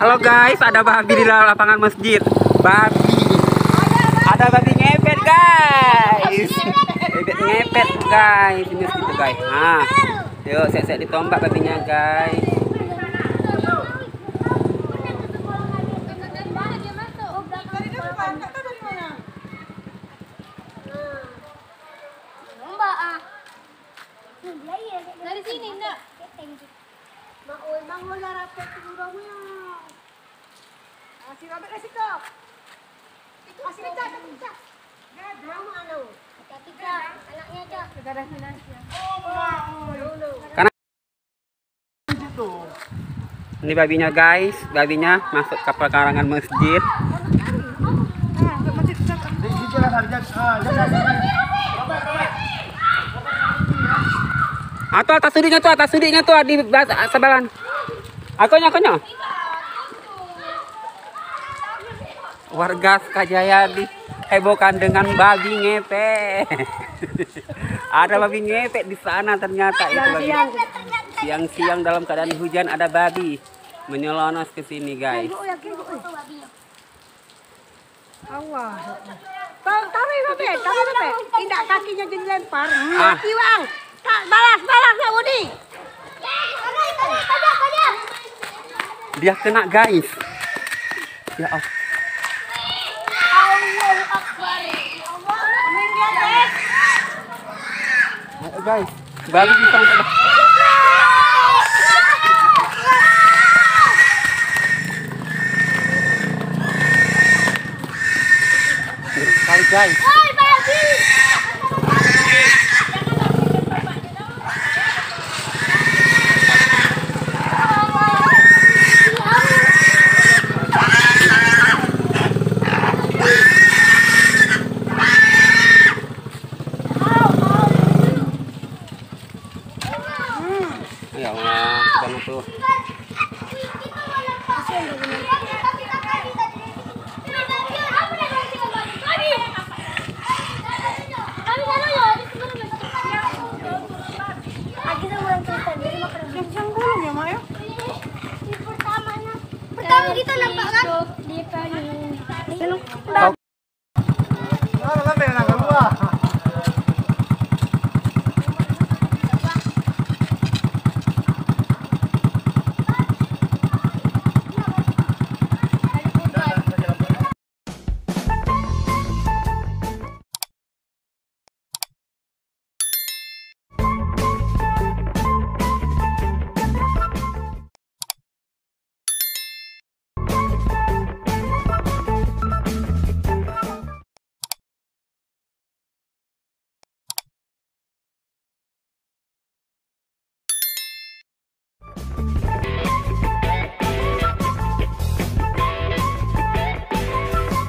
Halo guys, ada babi di dalam lapangan masjid. Babi. Ada babi ngepet guys. Bebek ngepet guys. Ini gitu guys. Nah, yuk set-set ditombak babinya guys. Dari sini enggak? Maul, bangun rapet turunnya. Kasih kasih kau. Anu. Anaknya. Gadrang finansial. Ini babinya guys, babinya masuk ke pekarangan masjid. Atau atas sudutnya tuh, atas sudutnya tuh di sebelah. Akonya, akonya. Warga Sekajaya dihebohkan dengan babi ngepet. ada babi ngepet di sana ternyata itu babi. Siang-siang dalam keadaan hujan ada babi menyelonos ke sini guys. Allah. Tahu tahu babe, tahu babe. Tidak kakinya jadi lempar. Ah. Tak balas balas ya Budi. Dia kena guys. Ya Allah. Guys. Untuk Ngeri sekali guys. ganun po. Pertama kita nampak kan?